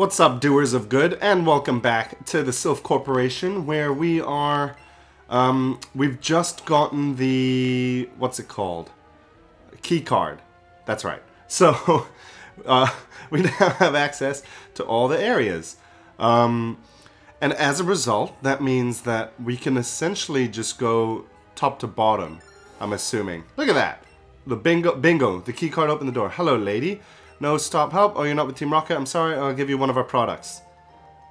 What's up, doers of good, and welcome back to the Silph Corporation, where we are. Um, we've just gotten the what's it called? Key card. That's right. So uh, we now have access to all the areas, um, and as a result, that means that we can essentially just go top to bottom. I'm assuming. Look at that. The bingo, bingo. The key card opened the door. Hello, lady. No stop help. Oh, you're not with Team Rocket. I'm sorry. I'll give you one of our products.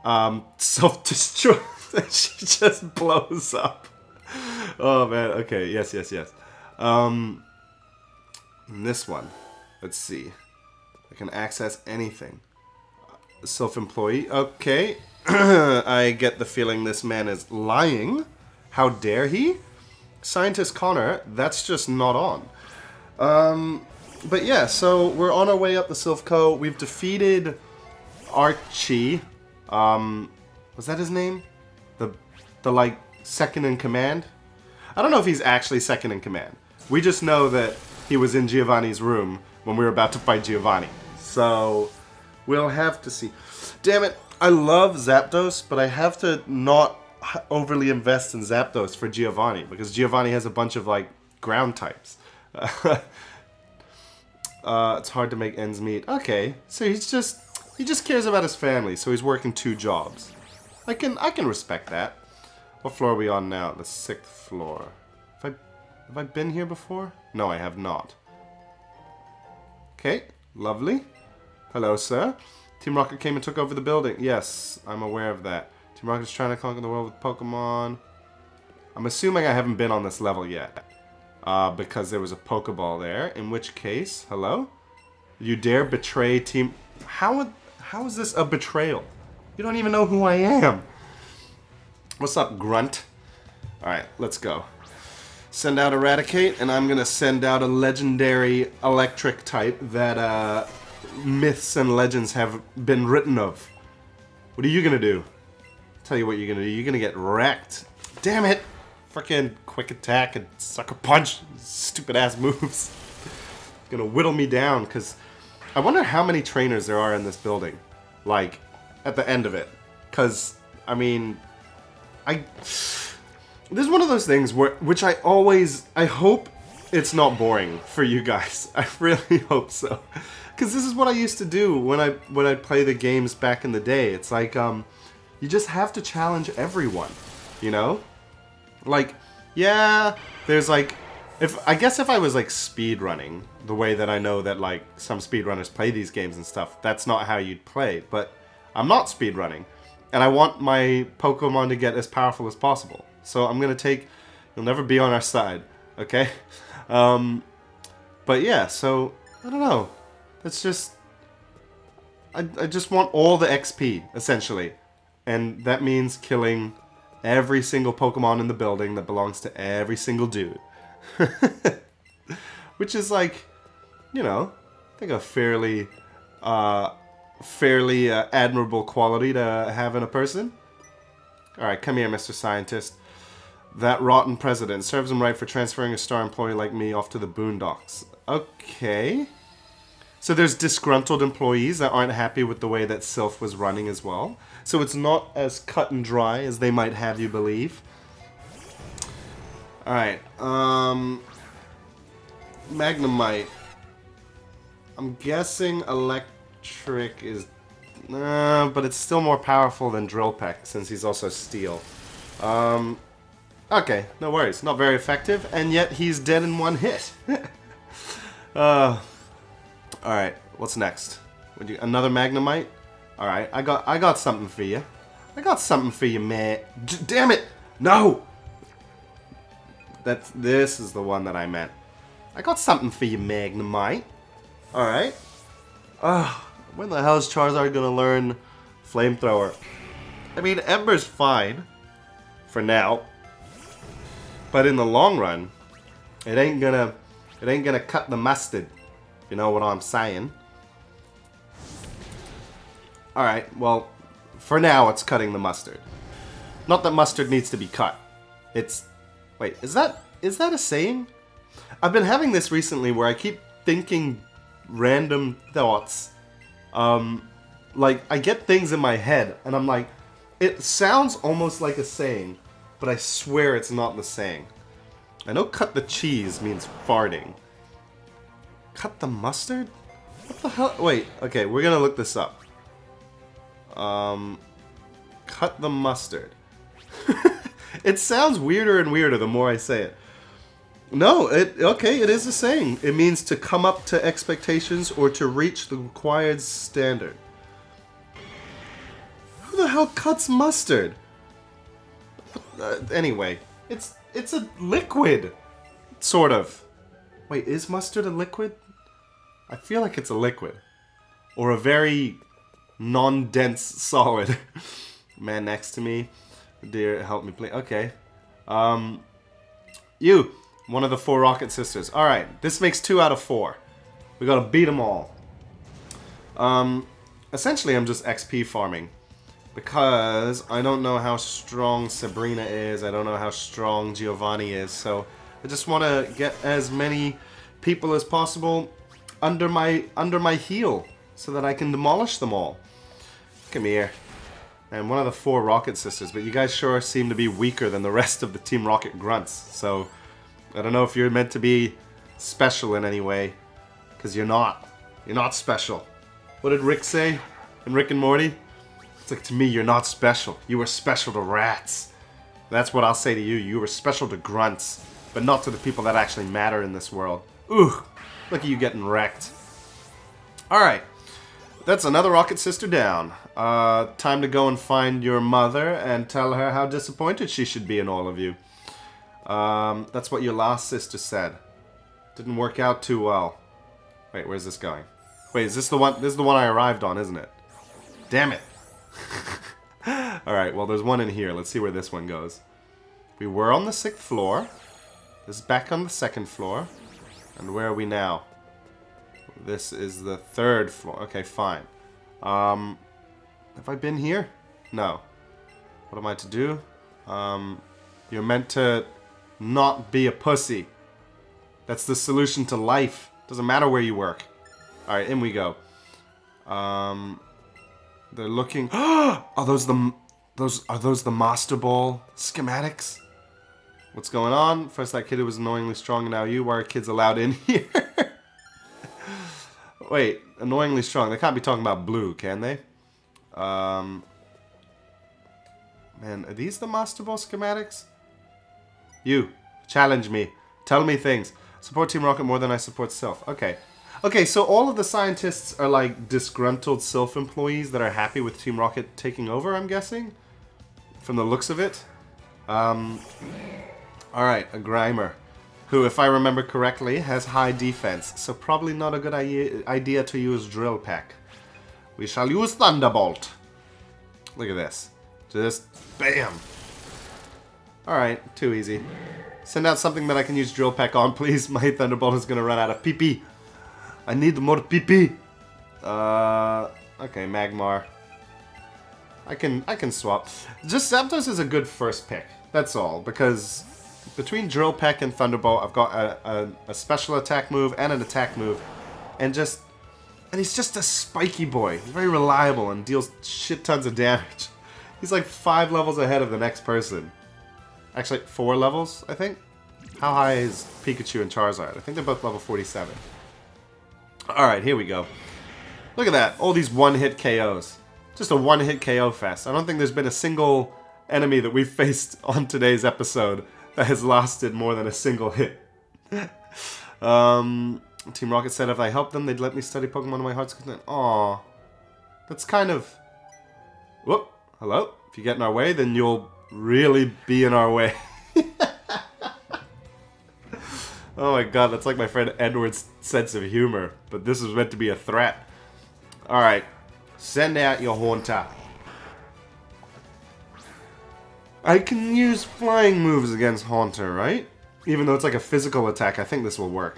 Um, self-destruct. she just blows up. Oh man. Okay. Yes. Yes. Yes. Um, this one. Let's see. I can access anything. Silph employee. Okay. I get the feeling this man is lying. How dare he? Scientist Connor. That's just not on. Um, but yeah, so we're on our way up the Silph Co. We've defeated Archie. Um, was that his name? The, the like second in command. I don't know if he's actually second in command. We just know that he was in Giovanni's room when we were about to fight Giovanni. So we'll have to see. Damn it! I love Zapdos, but I have to not overly invest in Zapdos for Giovanni because Giovanni has a bunch of like ground types. Uh, it's hard to make ends meet. Okay, so he's just he just cares about his family, so he's working two jobs. I can I can respect that. What floor are we on now? The sixth floor. Have I have I been here before? No, I have not. Okay, lovely. Hello, sir. Team Rocket came and took over the building. Yes, I'm aware of that. Team Rocket's trying to conquer the world with Pokemon. I'm assuming I haven't been on this level yet uh, because there was a Pokeball there. In which case, hello? You dare betray Team... How, how is this a betrayal? You don't even know who I am. What's up, Grunt? Alright, let's go. Send out a Raticate, and I'm going to send out a legendary electric type that uh, myths and legends have been written of. What are you going to do? I'll tell you what you're going to do. You're going to get wrecked. Damn it! Freaking quick attack and sucker punch, stupid ass moves. Gonna whittle me down because I wonder how many trainers there are in this building, like at the end of it. Because I mean, I this is one of those things where which I always I hope it's not boring for you guys. I really hope so. Cuz this is what I used to do when I when I play the games back in the day. It's like um you just have to challenge everyone, you know? Like, yeah, there's like, if I guess if I was like speed running the way that I know that like some speedrunners play these games and stuff, that's not how you'd play. But I'm not speed running, and I want my Pokemon to get as powerful as possible. So I'm gonna take. You'll never be on our side, okay? Um, but yeah, so I don't know. It's just. I, I just want all the XP, essentially. And that means killing every single Pokemon in the building that belongs to every single dude. Which is like, you know, I think a fairly, uh, fairly uh, admirable quality to have in a person. Alright, come here, Mr. Scientist. That rotten president serves him right for transferring a star employee like me off to the boondocks. Okay. So there's disgruntled employees that aren't happy with the way that Silph was running as well. So it's not as cut and dry as they might have you believe. Alright, um... Magnemite. I'm guessing electric is... Uh, but it's still more powerful than Drill Peck since he's also steel. Um, okay, no worries. Not very effective, and yet he's dead in one hit. uh, Alright, what's next? Would you, another Magnemite? Alright, I got I got something for you. I got something for you, man. D damn it! No! That's this is the one that I meant. I got something for you, Magnemite. Alright. Ugh, when the hell is Charizard gonna learn Flamethrower? I mean, Ember's fine. For now. But in the long run, it ain't gonna it ain't gonna cut the mustard. You know what I'm saying? Alright, well, for now it's cutting the mustard. Not that mustard needs to be cut. It's... Wait, is that... Is that a saying? I've been having this recently where I keep thinking random thoughts. Um, like I get things in my head, and I'm like, it sounds almost like a saying, but I swear it's not the saying. I know cut the cheese means farting. Cut the mustard? What the hell? Wait, okay, we're gonna look this up. Um, cut the mustard. it sounds weirder and weirder the more I say it. No, it okay, it is a saying. It means to come up to expectations or to reach the required standard. Who the hell cuts mustard? Uh, anyway, it's it's a liquid, sort of. Wait, is mustard a liquid? I feel like it's a liquid, or a very non-dense solid. Man next to me, dear, help me please. Okay, um, you, one of the four Rocket Sisters. All right, this makes two out of four. We gotta beat them all. Um, essentially, I'm just XP farming because I don't know how strong Sabrina is. I don't know how strong Giovanni is. So I just want to get as many people as possible under my under my heel so that I can demolish them all. Come here. And one of the four Rocket Sisters, but you guys sure seem to be weaker than the rest of the Team Rocket grunts. So I don't know if you're meant to be special in any way, because you're not. You're not special. What did Rick say in Rick and Morty? It's like, to me, you're not special. You were special to rats. That's what I'll say to you. You were special to grunts, but not to the people that actually matter in this world. Ooh, look at you getting wrecked. Alright, that's another Rocket Sister down. Uh, time to go and find your mother and tell her how disappointed she should be in all of you. Um, that's what your last sister said. Didn't work out too well. Wait, where's this going? Wait, is this the one? This is the one I arrived on, isn't it? Damn it. Alright, well there's one in here. Let's see where this one goes. We were on the sixth floor. Is back on the second floor. And where are we now? This is the third floor. Okay, fine. Um, have I been here? No. What am I to do? Um, you're meant to not be a pussy. That's the solution to life. Doesn't matter where you work. Alright, in we go. Um, they're looking. are those the those are those the Master Ball schematics? What's going on? First that kid who was annoyingly strong, and now you. Why are kids allowed in here? Wait, annoyingly strong. They can't be talking about blue, can they? Um, man, are these the Master Ball schematics? You, challenge me. Tell me things. Support Team Rocket more than I support Silph. Okay. Okay, so all of the scientists are like disgruntled Silph employees that are happy with Team Rocket taking over, I'm guessing? From the looks of it. Um, Alright, a Grimer. Who, if I remember correctly, has high defense, so probably not a good idea to use Drill Peck. We shall use Thunderbolt. Look at this. Just BAM! Alright, too easy. Send out something that I can use Drill Peck on, please. My Thunderbolt is gonna run out of PP. I need more PP. Uh, okay, Magmar. I can I can swap. Just Zapdos is a good first pick. That's all because between Drill Peck and Thunderbolt, I've got a, a, a, special attack move and an attack move, and just and he's just a spiky boy. He's very reliable and deals shit tons of damage. He's like five levels ahead of the next person. Actually, four levels, I think. How high is Pikachu and Charizard? I think they're both level 47. Alright, here we go. Look at that. All these one-hit KOs. Just a one-hit KO fest. I don't think there's been a single enemy that we've faced on today's episode that has lasted more than a single hit. um, Team Rocket said if I helped them, they'd let me study Pokemon to my heart's content. Aw. That's kind of... Whoop. Hello? If you get in our way, then you'll really be in our way. Oh my god, that's like my friend Edward's sense of humor. But this is meant to be a threat. Alright. Send out your Haunter. I can use flying moves against Haunter, right? Even though it's like a physical attack, I think this will work.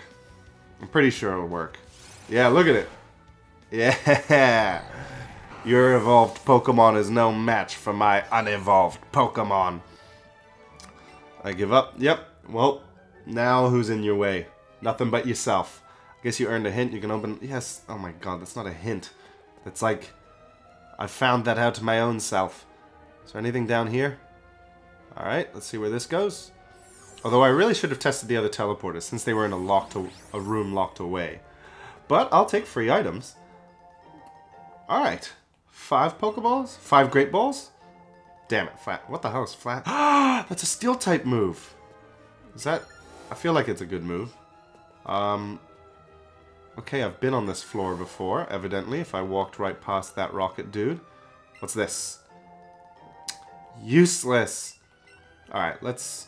I'm pretty sure it'll work. Yeah, look at it. Yeah! Your evolved Pokemon is no match for my unevolved Pokemon. I give up. Yep. Well, now who's in your way? Nothing but yourself. I guess you earned a hint. You can open... Yes. Oh my god, that's not a hint. That's like... I found that out to my own self. Is there anything down here? Alright, let's see where this goes. Although I really should have tested the other teleporters since they were in a locked a room locked away. But I'll take free items. Alright. Five Pokeballs? Five Great Balls? Damn it, flat. What the hell is flat? That's a steel type move. Is that... I feel like it's a good move. Um... Okay, I've been on this floor before, evidently, if I walked right past that rocket dude. What's this? Useless! Alright, let's...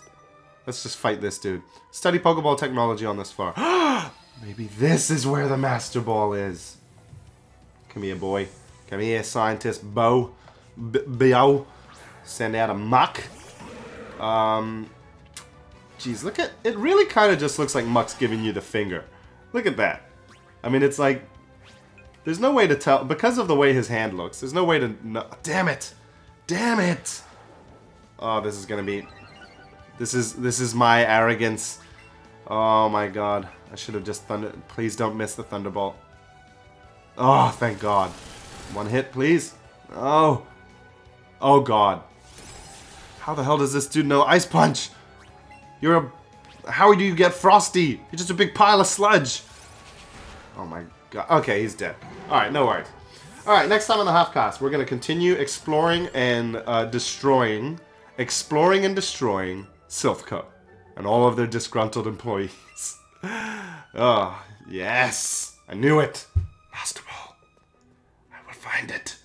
Let's just fight this dude. Study Pokeball technology on this floor. Maybe this is where the Master Ball is. Come here, boy. Come here, scientist Bo. Bo. Send out a Muk. Um... Jeez, look at... It really kind of just looks like Muk's giving you the finger. Look at that. I mean, it's like... There's no way to tell... Because of the way his hand looks, there's no way to... No, damn it! Damn it! Oh, this is gonna be... This is this is my arrogance. Oh my god. I should have just thunder... Please don't miss the Thunderbolt. Oh, thank god. One hit, please. Oh. Oh god. How the hell does this dude know Ice Punch? You're a... How do you get Frosty? You're just a big pile of sludge. Oh my god. Okay, he's dead. Alright, no worries. Alright, next time on the Halfcast, we're going to continue exploring and uh, destroying, exploring and destroying Silphco and all of their disgruntled employees. oh, yes. I knew it. Ball. I will find it.